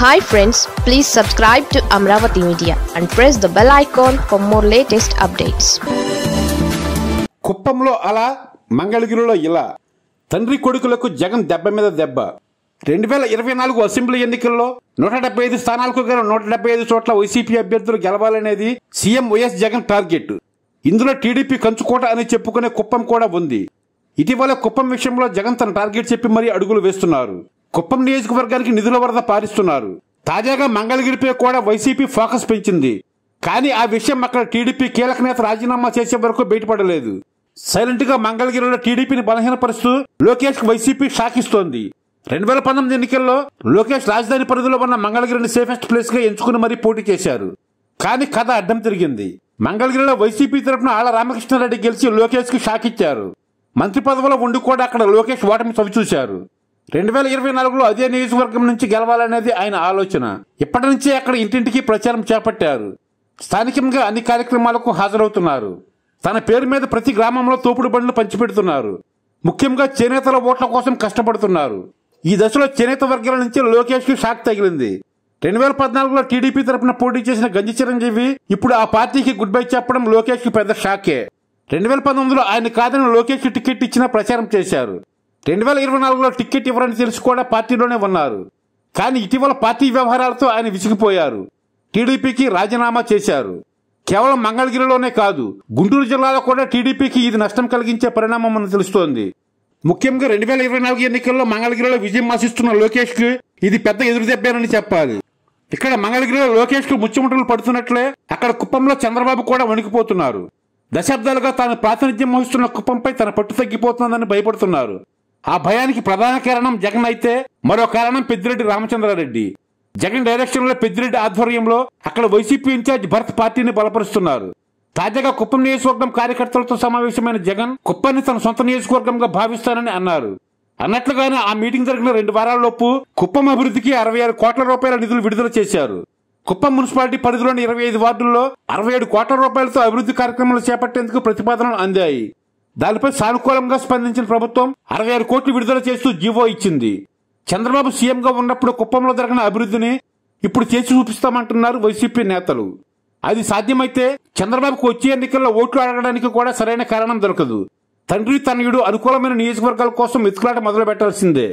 Hi friends please subscribe to Amaravati media and press the bell icon for more latest updates కుప్పంలో అలా మంగళగిరిలో ఇలా. తండ్రి కొడుకులకు జగన్ దెబ్బ మీద దెబ్బ. రెండు వేల ఇరవై నాలుగు అసెంబ్లీ ఎన్నికల్లో నూట డెబ్బై ఐదు స్థానాలకు గల నూట డెబ్బై ఐదు చోట్ల వైసీపీ అభ్యర్థులు గెలవాలనేది సీఎం వైఎస్ జగన్ టార్గెట్. ఇందులో టీడీపీ కంచుకోట అని చెప్పుకునే కుప్పం కూడా ఉంది. ఇటీవల కుప్పం విషయంలో జగన్ తన టార్గెట్ చెప్పి మరీ అడుగులు వేస్తున్నారు. కుప్పం నియోజకవర్గానికి నిధుల వరద పారిస్తున్నారు. తాజాగా మంగళగిరిపై కూడా వైసీపీ ఫోకస్ పెంచింది. కానీ ఆ విషయం అక్కడ టీడీపీ కీలక నేత రాజీనామా చేసే వరకు బయటపడలేదు. సైలెంట్గా మంగళగిరిలో టీడీపీని బలహీనపరుస్తూ లోకేష్ వైసీపీ షాకిస్తోంది. రెండు వేల పంతొమ్మిది ఎన్నికల్లో లోకేష్ రాజధాని పరిధిలో ఉన్న మంగళగిరిని సేఫెస్ట్ ప్లేస్గా ఎంచుకుని మరీ పోటీ చేశారు. కానీ కథ అడ్డం తిరిగింది. మంగళగిరిలో వైసీపీ తరపున ఆళ్ళ రామకృష్ణారెడ్డి గెలిచి లోకేష్కి షాక్ ఇచ్చారు మంత్రి పదవిలో ఉండి కూడా అక్కడ లోకేష్ ఓటమి చవిచూశారు. రెండు వేల ఇరవై నాలుగులో అదే నియోజకవర్గం నుంచి గెలవాలనేది ఆయన ఆలోచన. ఇప్పటి నుంచే అక్కడ ఇంటింటికి ప్రచారం చేపట్టారు. స్థానికంగా అన్ని కార్యక్రమాలకు హాజరవుతున్నారు. తన పేరు మీద ప్రతి గ్రామంలో తోపుడు బండ్లు పంచిపెడుతున్నారు. ముఖ్యంగా చేనేతల ఓట్ల కోసం కష్టపడుతున్నారు. ఈ దశలో చేనేత వర్గాల నుంచి లోకేష్కి షాక్ తగిలింది. రెండు వేల పద్నాలుగులో టీడీపీ తరపున పోటీ చేసిన గంజి చిరంజీవి ఇప్పుడు ఆ పార్టీకి గుడ్ బై చెప్పడం లోకేష్కి పెద్ద షాకే. రెండు వేల పంతొమ్మిదిలో ఆయన కాదని లోకేష్కి టికెట్ ఇచ్చిన ప్రచారం చేశారు. రెండు వేల ఇరవై నాలుగులో టికెట్ ఇవ్వరని తెలిసి కూడా పార్టీలోనే ఉన్నారు. కానీ ఇటీవల పార్టీ వ్యవహారాలతో ఆయన విసిగిపోయారు. టీడీపీకి రాజీనామా చేశారు. కేవలం మంగళగిరిలోనే కాదు గుంటూరు జిల్లాలో కూడా టీడీపీకి ఇది నష్టం కలిగించే పరిణామం అని తెలుస్తోంది. ముఖ్యంగా రెండు వేల ఇరవై నాలుగు ఎన్నికల్లో మంగళగిరిలో విజయం ఆశిస్తున్న లోకేష్కి ఇది పెద్ద ఎదురుదెబ్బేనని చెప్పాలి. ఇక్కడ మంగళగిరిలో లోకేష్కు ముచ్చుముట్టలు పడుతున్నట్లే అక్కడ కుప్పంలో చంద్రబాబు కూడా వణికిపోతున్నారు. దశాబ్దాలుగా తాను ప్రాతినిధ్యం వహిస్తున్న కుప్పంపై తన పట్టు తగ్గిపోతుందని భయపడుతున్నారు. ఆ భయానికి ప్రధాన కారణం జగన్ అయితే మరో కారణం పెద్దిరెడ్డి రామచంద్రారెడ్డి. జగన్ డైరెక్షన్లో పెద్దిరెడ్డి ఆధ్వర్యంలో అక్కడ వైసీపీ ఇన్ఛార్జ్ భరత్ పార్టీని బలపరుస్తున్నారు. తాజాగా కుప్పం నియోజకవర్గం కార్యకర్తలతో సమావేశమైన జగన్ కుప్పాన్ని తన సొంత నియోజకవర్గంగా భావిస్తానని అన్నారు. అన్నట్లుగానే ఆ మీటింగ్ జరిగిన రెండు వారాల్లోపు కుప్పం అభివృద్ధికి అరవై ఆరు కోట్ల రూపాయల నిధులు విడుదల చేశారు. కుప్పం మున్సిపాలిటీ పరిధిలోని ఇరవై ఐదు వార్డుల్లో అరవై ఏడు కోట్ల రూపాయలతో అభివృద్ధి కార్యక్రమాలు చేపట్టేందుకు ప్రతిపాదనలు అందాయి. దానిపై సానుకూలంగా స్పందించిన ప్రభుత్వం అరవై ఆరు కోట్లు విడుదల చేస్తూ జీవో ఇచ్చింది. చంద్రబాబు సీఎంగా ఉన్నప్పుడు కుప్పంలో జరిగిన అభివృద్ధిని ఇప్పుడు చేసి చూపిస్తామంటున్నారు వైసీపీ నేతలు. అది సాధ్యమైతే చంద్రబాబుకు వచ్చే ఎన్నికల్లో ఓట్లు అడగడానికి కూడా సరైన కారణం దొరకదు. తండ్రి తనయుడు అనుకూలమైన నియోజకవర్గాల కోసం వెతుకులాట మొదలు పెట్టాల్సిందే